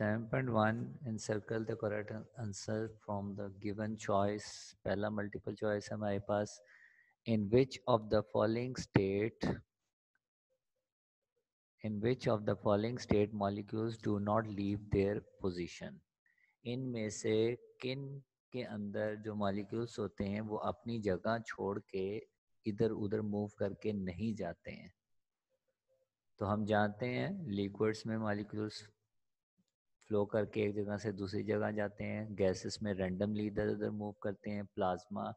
7.1 encircle the correct answer from the given choice पहला multiple choice है हमारे पास in which of the following state in which of the following state molecules do not leave their position इनमें से किन के अंदर जो molecules होते हैं वो अपनी जगह छोड़ के इधर उधर मूव करके नहीं जाते हैं तो हम जानते हैं लिक्विड्स में मॉलिक्यूल्स फ्लो करके एक जगह से दूसरी जगह जाते हैं, गैसेस में रेंडमली इधर उधर मूव करते हैं, प्लाज्मा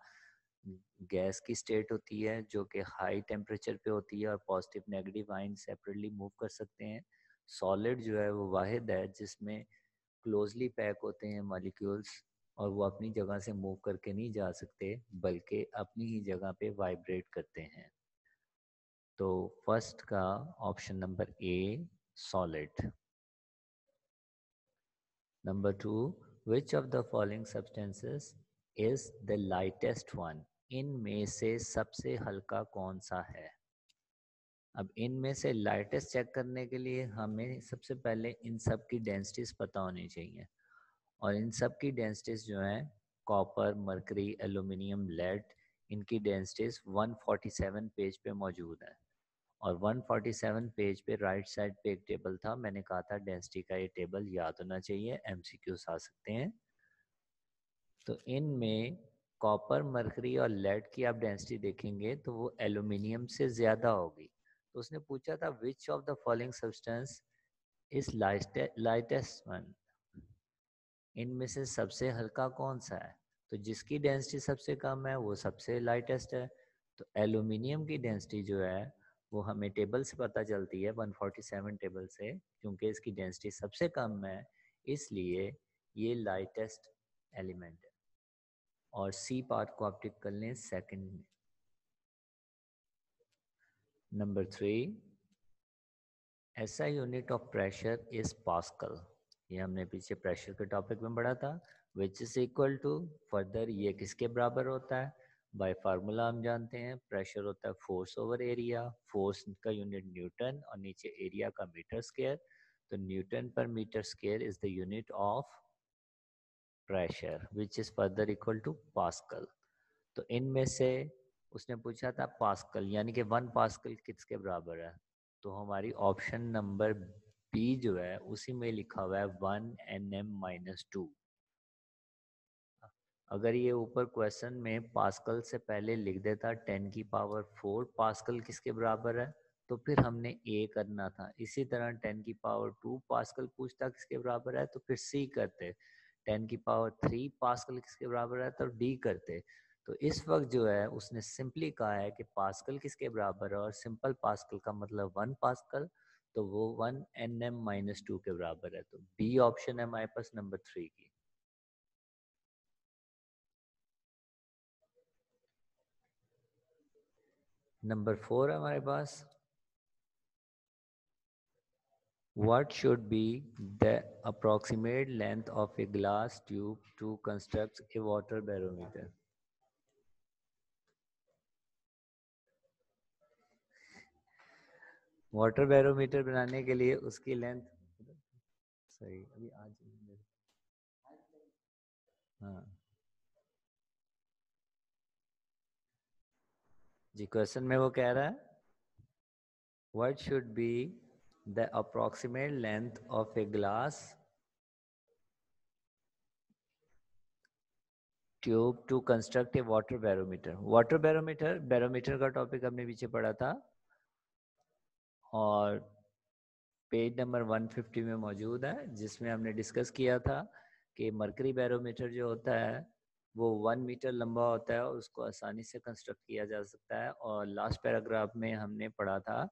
गैस की स्टेट होती है, जो कि हाई टेम्परेचर पे होती है और positive, negative ions separately move कर सकते हैं। सॉलिड जो है वो वाहिद है, जिसमें क्लोजली पैक होते हैं मॉलिक्यूल्स और वो अपनी जगह से मूव करके नहीं जा सकते, बल्कि अपनी ही जगह पे वाइब्रेट करते हैं। तो फ़र्स्ट का option number A, solid. Number two, which of the following substances is the lightest one? इनमें से सबसे हल्का कौन सा है? अब इनमें से लाइटेस्ट चेक करने के लिए हमें सबसे पहले इन सब की डेंसिटीज पता होनी चाहिए। और इन सब की डेंसिटीज जो है कॉपर मरकरी एल्यूमिनियम लेड इनकी डेंसिटीज 147 पेज पे मौजूद है। और 147 पेज पे राइट साइड पे एक टेबल था। मैंने कहा था, डेंसिटी का ये टेबल याद होना चाहिए एमसीक्यूज आ सकते हैं। तो इनमें कॉपर, मरकरी और लेड की आप डेंसिटी देखेंगे तो वो एल्यूमिनियम से ज़्यादा होगी। तो उसने पूछा था, which of the following substance is lightest one? इनमें से सबसे हल्का कौन सा है? तो जिसकी डेंसिटी सबसे कम है, वो सबसे लाइटेस्ट है। तो एल्यूमिनियम की डेंसिटी जो है वो हमें टेबल से पता चलती है 147 टेबल से, क्योंकि इसकी डेंसिटी सबसे कम है, इसलिए ये लाइटेस्ट एलिमेंट है। और सी पार्ट को आप टिक कर लें सेकंड में। Number three SI unit of pressure is pascal ये हमने पीछे प्रेशर के टॉपिक में पढ़ा था which is equal to further ये किसके बराबर होता है? बाय फार्मूला हम जानते हैं प्रेशर होता है फोर्स ओवर एरिया फोर्स का यूनिट न्यूटन और नीचे एरिया का मीटर स्केयर तो न्यूटन पर metre square is the unit of pressure which is further equal to pascal तो इनमें से उसने पूछा था पास्कल यानी कि वन पास्कल किसके बराबर है? तो हमारी ऑप्शन नंबर बी जो है, उसी में लिखा हुआ है one N M minus two अगर ये ऊपर क्वेश्चन में पास्कल से पहले लिख देता टेन की पावर फोर, पास्कल किसके बराबर है? तो फिर हमने ए करना था। इसी तरह टेन की पावर टू, पास्कल पूछता किसके बराबर है? तो फिर सी करते। टेन की पावर थ्री, पास्कल किसके बराबर है? तो डी करते। तो इस वक्त जो है, उसने सिंपली कहा है कि पास्कल किसके बराबर है और सिंपल पास्कल का मतलब वन पास्कल तो वो one N M minus two के बराबर है। तो बी ऑप्शन है हमारे पास नंबर थ्री की। नंबर फोर हमारे पास। What should be the approximate length of a glass tube to construct a water barometer water barometer बनाने के लिए उसकी लेंथ सही, अभी आज हाँ। जी क्वेश्चन में वो कह रहा है what should be the approximate length of a glass tube to construct a water barometer water barometer barometer का टॉपिक हमने पीछे पढ़ा था और पेज नंबर 150 में मौजूद है, जिसमें हमने डिस्कस किया था कि मर्करी बैरोमीटर जो होता है वो वन मीटर लंबा होता है और उसको आसानी से कंस्ट्रक्ट किया जा सकता है। और लास्ट पैराग्राफ में हमने पढ़ा था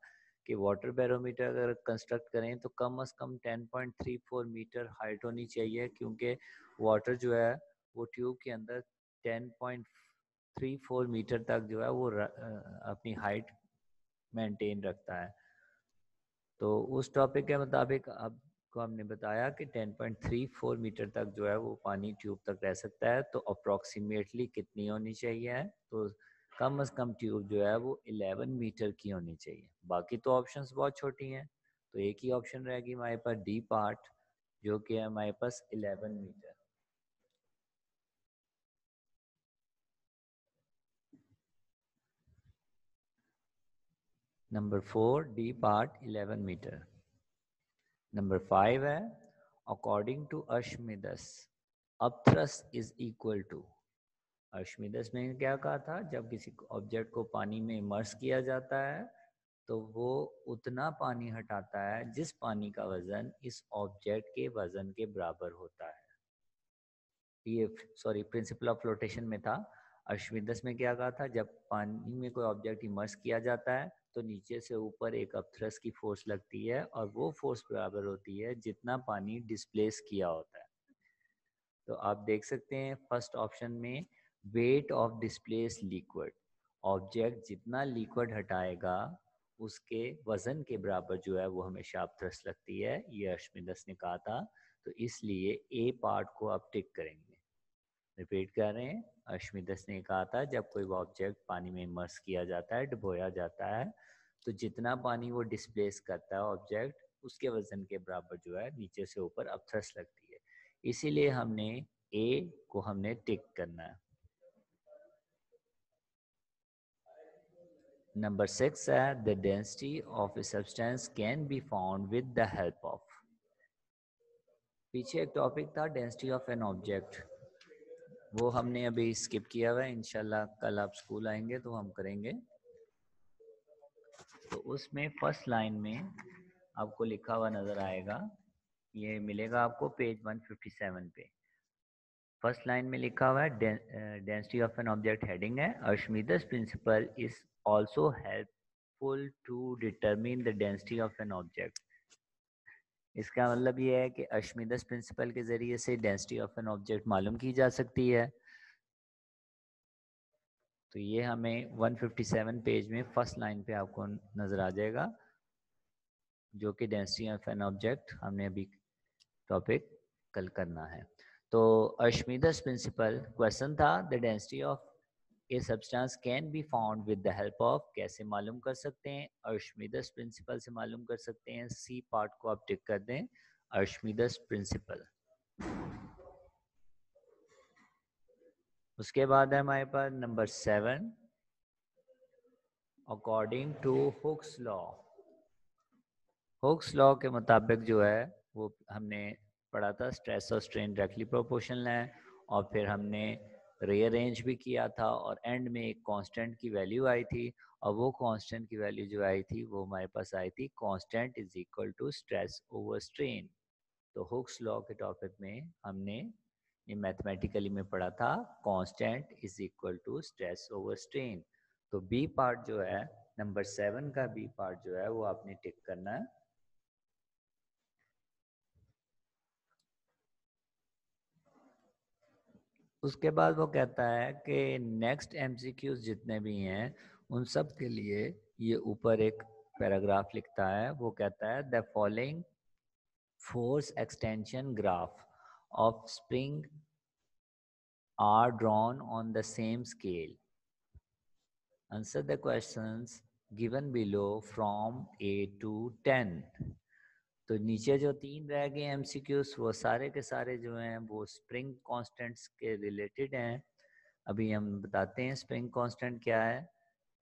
कि वाटर बैरोमीटर अगर कंस्ट्रक्ट करें तो कम अज़ कम 10.34 मीटर हाइट होनी चाहिए, क्योंकि वाटर जो है, वो ट्यूब के अंदर 10.34 मीटर तक जो है वो अपनी हाइट मेंटेन रखता है। तो उस टॉपिक के मुताबिक अब को हमने बताया कि 10.34 मीटर तक जो है वो पानी ट्यूब तक रह सकता है तो अप्रोक्सीमेटली कितनी होनी चाहिए? है? तो कम अज़ कम ट्यूब जो है वो 11 मीटर की होनी चाहिए। बाकी तो ऑप्शंस बहुत छोटी हैं तो एक ही ऑप्शन रहेगी हमारे पास डी पार्ट जो कि है हमारे पास 11 metre. Number four D part 11 metre. Number five है according to Archimedes upthrust is equal to Archimedes में क्या कहा था? जब किसी ऑब्जेक्ट को पानी में इमर्स किया जाता है तो वो उतना पानी हटाता है जिस पानी का वज़न इस ऑब्जेक्ट के वज़न के बराबर होता है। ये सॉरी प्रिंसिपल ऑफ़ फ्लोटेशन में था। अश्विदस में क्या कहा था? जब पानी में कोई ऑब्जेक्ट इमर्स किया जाता है तो नीचे से ऊपर एक अपथ्रस की फोर्स लगती है और वो फोर्स बराबर होती है जितना पानी डिस्प्लेस किया होता है। तो आप देख सकते हैं फ़र्स्ट ऑप्शन में weight of displace liquid object जितना लिक्विड हटाएगा, उसके वज़न के बराबर जो है, वो हमेशा अपथ्रस लगती है, ये अश्मिदस ने कहा था। तो इसलिए ए पार्ट को आप टिक करेंगे। रिपीट कर रहे हैं। अश्मिदस ने कहा था, जब कोई ऑब्जेक्ट पानी में इमर्स किया जाता है डुबोया जाता है तो जितना पानी वो डिस्प्लेस करता है ऑब्जेक्ट उसके वज़न के बराबर जो है, नीचे से ऊपर अपथ्रस लगती है। इसीलिए हमने ए को हमने टिक करना है। नंबर सिक्स है the density of a substance can be found with the help of पीछे एक टॉपिक था डेंसिटी ऑफ़ एन ऑब्जेक्ट वो हमने अभी स्किप किया हुआ है। इनशाला कल आप स्कूल आएँगे तो हम करेंगे। तो उसमें फ़र्स्ट लाइन में आपको लिखा हुआ नज़र आएगा। ये मिलेगा आपको पेज 157 पे। फ़र्स्ट लाइन में लिखा हुआ है density of an object heading है। Archimedes principle is also helpful to determine the density of an object इसका मतलब ये है कि अशमिदस प्रिंसिपल के ज़रिए से डेंसिटी ऑफ़ एन ऑब्जेक्ट मालूम की जा सकती है। तो ये हमें 157 पेज में फ़र्स्ट लाइन पे आपको नज़र आ जाएगा, जो कि डेंसिटी ऑफ़ एन ऑब्जेक्ट हमने अभी टॉपिक कल करना है। तो अश्मिदस प्रिंसिपल क्वेश्चन था, the density of a substance can be found with the help of कैसे मालूम कर सकते हैं? अर्शमिदस प्रिंसिपल से मालूम कर सकते हैं। सी पार्ट को आप टिक कर दें। अर्शमिदस प्रिंसिपल उसके बाद है हमारे पास number seven according to Hooke's law Hooke's law के मुताबिक जो है, वो हमने पढ़ा था। स्ट्रेस और स्ट्रेन डायरेक्टली प्रोपोर्शनल है। और फिर हमने रीअरेंज भी किया था और एंड में एक कांस्टेंट की वैल्यू आई थी और वो कांस्टेंट की वैल्यू जो आई थी, वो हमारे पास आई थी constant is equal to stress over strain तो हुक्स लॉ के टॉपिक में हमने ये मैथमेटिकली में पढ़ा था constant is equal to stress over strain तो बी पार्ट जो है नंबर सेवन का बी पार्ट जो है, वो आपने टिक करना है उसके बाद वो कहता है कि नेक्स्ट एम जितने भी हैं, उन सब के लिए ये ऊपर एक पैराग्राफ लिखता है। वो कहता है the following force extension graph of spring are drawn on the same scale answer the questions given below from A to ten तो नीचे जो तीन रह गए एम वो सारे के सारे जो हैं, वो स्प्रिंग कॉन्स्टेंट्स के रिलेटेड हैं। अभी हम बताते हैं स्प्रिंग कांस्टेंट क्या है,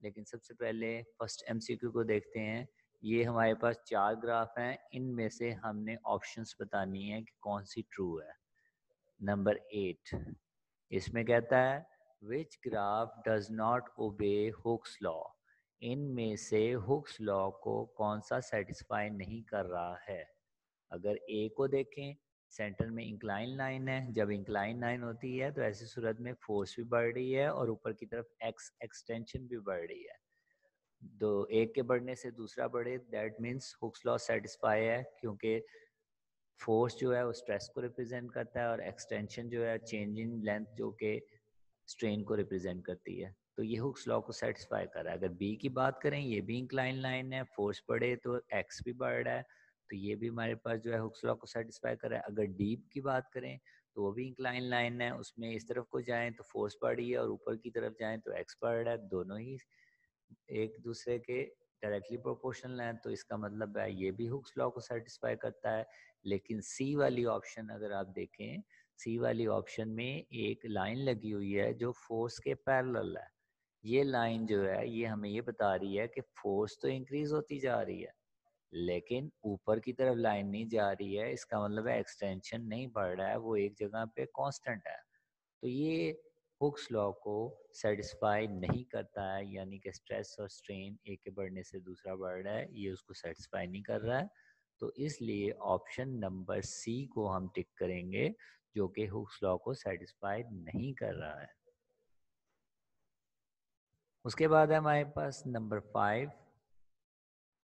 लेकिन सबसे पहले फ़र्स्ट एमसीक्यू को देखते हैं। ये हमारे पास चार ग्राफ हैं, इनमें से हमने ऑप्शंस बतानी है कि कौन सी ट्रू है। नंबर एट इसमें कहता है which graph does not obey Hooke's law इनमें से हुक्स लॉ को कौन सा सेटिस्फाई नहीं कर रहा है? अगर ए को देखें सेंटर में इंक्लाइन लाइन है। जब इंक्लाइन लाइन होती है तो ऐसी सूरत में फोर्स भी बढ़ रही है और ऊपर की तरफ़ एक्स एक्सटेंशन भी बढ़ रही है। दो एक के बढ़ने से दूसरा बढ़े that means Hooke's law satisfy है, क्योंकि फोर्स जो है, वो स्ट्रेस को रिप्रेजेंट करता है और एक्सटेंशन जो है चेंज इन लेंथ जो के स्ट्रेन को रिप्रेजेंट करती है। तो ये हुक्स लॉ को सेटिस्फाई कर रहा है। अगर बी की बात करें, ये भी इंक्लाइन लाइन है फोर्स बढ़े तो एक्स भी बढ़ रहा है तो ये भी हमारे पास जो है हुक्स लॉ को सेटिस्फाई कर रहा है। अगर डीप की बात करें तो वो भी इंक्लाइन लाइन है, उसमें इस तरफ़ को जाएँ तो फोर्स बढ़ी है और ऊपर की तरफ़ जाएँ तो एक्स बढ़ रहा है, दोनों ही एक दूसरे के डायरेक्टली प्रोपोर्शनल है तो इसका मतलब है ये भी हुक्स लॉ को सेटिस्फाई करता है। लेकिन सी वाली ऑप्शन अगर आप देखें सी वाली ऑप्शन में एक लाइन लगी हुई है जो फोर्स के पैरेलल है। ये लाइन जो है, ये हमें ये बता रही है कि फोर्स तो इंक्रीज होती जा रही है, लेकिन ऊपर की तरफ़ लाइन नहीं जा रही है, इसका मतलब है एक्सटेंशन नहीं बढ़ रहा है, वो एक जगह पे कांस्टेंट है। तो ये हुक्स लॉ को सेटिस्फाई नहीं करता है, यानी कि स्ट्रेस और स्ट्रेन एक के बढ़ने से दूसरा बढ़ रहा है, ये उसको सेटिस्फाई नहीं कर रहा है। तो इसलिए ऑप्शन नंबर सी को हम टिक करेंगे, जो कि हुक्स लॉ को सेटिस्फाई नहीं कर रहा है। उसके बाद है हमारे पास number five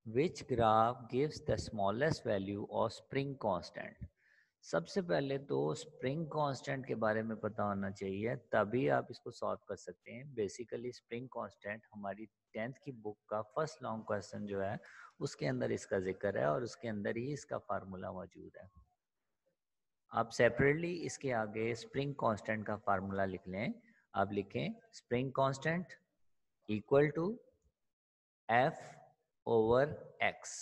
which graph gives the smallest value of spring constant सबसे पहले तो स्प्रिंग कांस्टेंट के बारे में पता होना चाहिए, तभी आप इसको सॉल्व कर सकते हैं। बेसिकली स्प्रिंग कांस्टेंट हमारी टेंथ की बुक का फ़र्स्ट लॉन्ग क्वेश्चन जो है, उसके अंदर इसका ज़िक्र है और उसके अंदर ही इसका फार्मूला मौजूद है। आप सेपरेटली इसके आगे स्प्रिंग कांस्टेंट का फार्मूला लिख लें। आप लिखें spring constant equal to F over X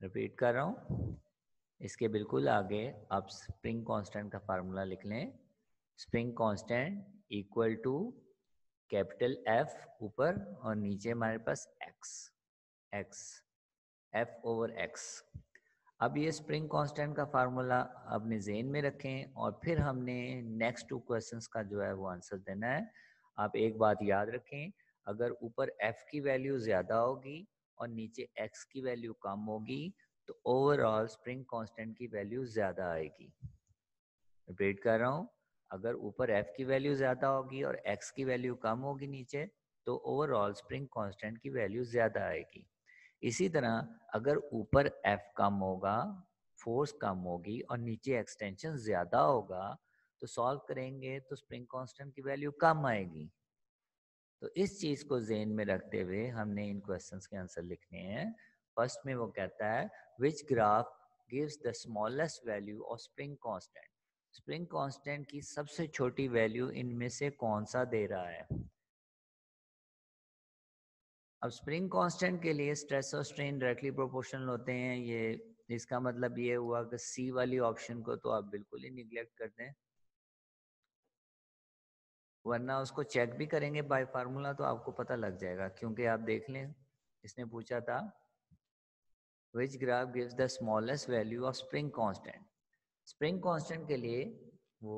repeat कर रहा हूँ। इसके बिल्कुल आगे आप स्प्रिंग कांस्टेंट का फार्मूला लिख लें। Spring constant equal to capital F ऊपर और नीचे हमारे पास X X F over X अब ये स्प्रिंग कांस्टेंट का फार्मूला अपने जेन में रखें और फिर हमने नेक्स्ट टू क्वेश्चंस का जो है वो आंसर देना है। आप एक बात याद रखें, अगर ऊपर एफ़ की वैल्यू ज़्यादा होगी और नीचे एक्स की वैल्यू कम होगी तो ओवरऑल स्प्रिंग कांस्टेंट की वैल्यू ज़्यादा आएगी। रिपीट कर रहा हूँ, अगर ऊपर एफ़ की वैल्यू ज़्यादा होगी और एक्स की वैल्यू कम होगी नीचे तो ओवरऑल स्प्रिंग कांस्टेंट की वैल्यू ज़्यादा आएगी। इसी तरह, अगर ऊपर एफ़ कम होगा फोर्स कम होगी और नीचे एक्सटेंशन ज़्यादा होगा तो सॉल्व करेंगे तो स्प्रिंग कांस्टेंट की वैल्यू कम आएगी। तो इस चीज़ को जेन में रखते हुए हमने इन क्वेश्चंस के आंसर लिखने हैं। फ़र्स्ट में वो कहता है which graph gives the smallest value of spring constant spring constant की सबसे छोटी वैल्यू इनमें से कौन सा दे रहा है? अब स्प्रिंग कांस्टेंट के लिए स्ट्रेस और स्ट्रेन डायरेक्टली प्रोपोर्शनल होते हैं। ये, इसका मतलब ये हुआ कि सी वाली ऑप्शन को तो आप बिल्कुल ही निग्लेक्ट कर दें। वरना उसको चेक भी करेंगे बाय फार्मूला तो आपको पता लग जाएगा। क्योंकि आप देख लें, इसने पूछा था which graph gives the smallest value of spring constant spring constant के लिए वो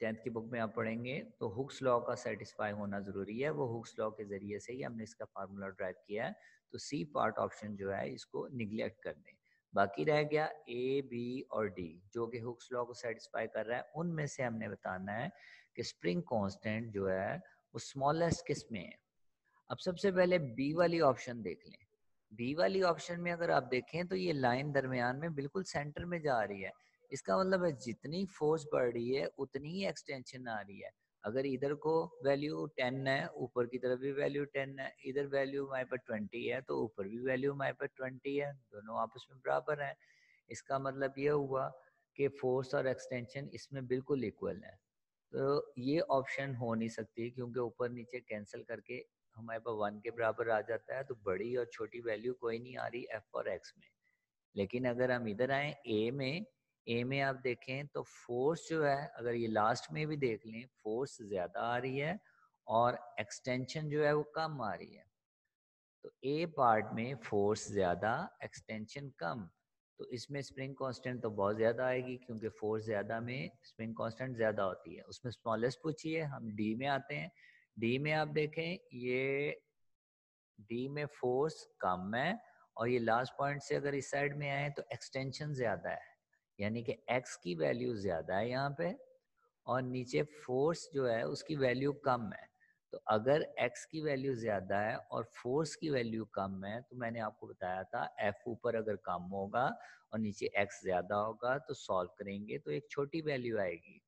टेंथ की बुक में आप पढ़ेंगे तो हुक्स लॉ का सेटिस्फाई होना ज़रूरी है। वो हुक्स लॉ के ज़रिए से ही हमने इसका फार्मूला ड्राइव किया है। तो सी पार्ट ऑप्शन जो है, इसको निग्लेक्ट कर दें। बाकी रह गया ए बी और डी जो कि हुक्स लॉ को सेटिस्फाई कर रहा है, उनमें से हमने बताना है कि स्प्रिंग कांस्टेंट जो है, वो स्मॉलेस्ट किसमें है? अब सबसे पहले बी वाली ऑप्शन देख लें। बी वाली ऑप्शन में अगर आप देखें तो ये लाइन दरमियान में बिल्कुल सेंटर में जा रही है। इसका मतलब है, जितनी फोर्स बढ़ रही है, उतनी ही एक्सटेंशन आ रही है। अगर इधर को वैल्यू टेन है, ऊपर की तरफ़ भी वैल्यू टेन है, इधर वैल्यू हमारे पर ट्वेंटी है तो ऊपर भी वैल्यू हमारे पर ट्वेंटी है। दोनों आपस में बराबर हैं। इसका मतलब ये हुआ कि फोर्स और एक्सटेंशन इसमें बिल्कुल इक्वल है। तो ये ऑप्शन हो नहीं सकती क्योंकि ऊपर नीचे कैंसिल करके हमारे पास वन के बराबर आ जाता है तो बड़ी और छोटी वैल्यू कोई नहीं आ रही एफ़ और एक्स में। लेकिन अगर हम इधर आए ए में ए में आप देखें तो फोर्स जो है, अगर ये लास्ट में भी देख लें फोर्स ज़्यादा आ रही है और एक्सटेंशन जो है वो कम आ रही है। तो ए पार्ट में फोर्स ज़्यादा एक्सटेंशन कम। तो इसमें स्प्रिंग कांस्टेंट तो बहुत ज़्यादा आएगी, क्योंकि फोर्स ज़्यादा में स्प्रिंग कांस्टेंट ज़्यादा होती है। उसमें स्मॉलेस्ट पूछिए, हम डी में आते हैं। डी में आप देखें, ये डी में फोर्स कम है और ये लास्ट पॉइंट से अगर इस साइड में आए तो एक्सटेंशन ज़्यादा है। यानी कि एक्स की वैल्यू ज़्यादा है यहाँ पे और नीचे फोर्स जो है, उसकी वैल्यू कम है। तो अगर x की वैल्यू ज़्यादा है और फोर्स की वैल्यू कम है तो मैंने आपको बताया था, f ऊपर अगर कम होगा और नीचे x ज़्यादा होगा तो सॉल्व करेंगे तो एक छोटी वैल्यू आएगी।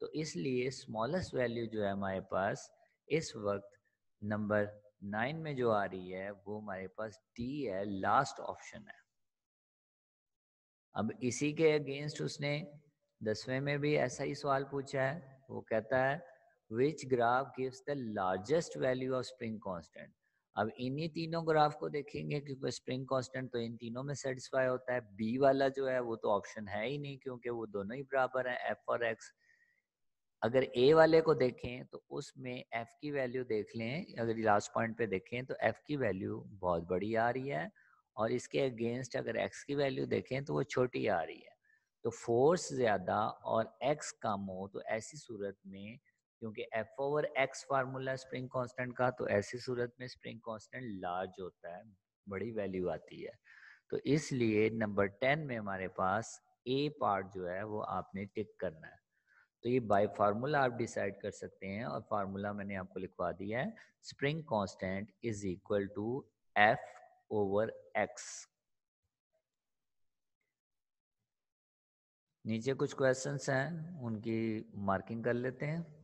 तो इसलिए स्मॉलेस्ट वैल्यू जो है हमारे पास, इस वक्त नंबर नाइन में जो आ रही है, वो हमारे पास डी है लास्ट ऑप्शन है। अब इसी के अगेंस्ट उसने दसवें में भी ऐसा ही सवाल पूछा है, वो कहता है which graph gives the largest value of spring constant? अब इन्हीं तीनों ग्राफ को देखेंगे, क्योंकि स्प्रिंग कांस्टेंट तो इन तीनों में सेटिस्फाई होता है। बी वाला जो है, वो तो ऑप्शन है ही नहीं, क्योंकि वो दोनों ही बराबर है एफ़ और एक्स अगर ए वाले को देखें तो उसमें एफ़ की वैल्यू देख लें। अगर लास्ट पॉइंट पे देखें तो एफ़ की वैल्यू बहुत बड़ी आ रही है, और इसके अगेंस्ट अगर एक्स की वैल्यू देखें तो वो छोटी आ रही है। तो फोर्स ज़्यादा और एक्स कम हो तो ऐसी सूरत में क्योंकि F over X formula spring constant का तो ऐसी सूरत में स्प्रिंग कांस्टेंट लार्ज होता है, बड़ी वैल्यू आती है। तो इसलिए नंबर टेन में हमारे पास ए पार्ट जो है, वो आपने टिक करना है। तो ये बाय फार्मूला आप डिसाइड कर सकते हैं, और फार्मूला मैंने आपको लिखवा दिया है spring constant is equal to F over X नीचे कुछ क्वेश्चंस हैं, उनकी मार्किंग कर लेते हैं।